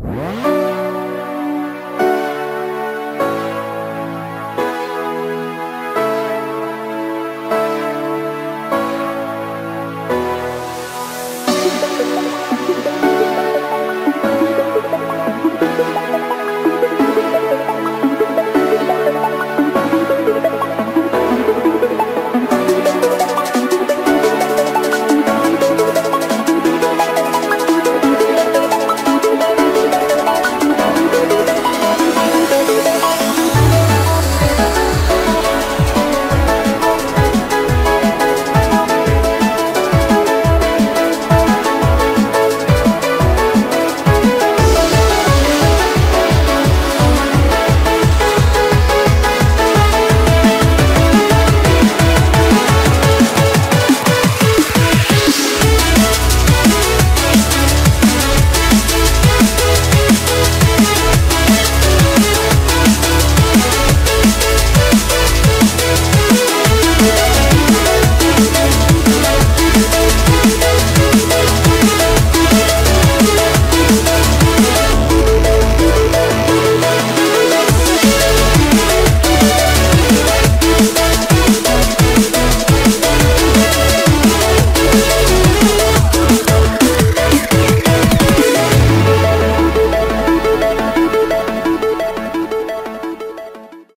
What?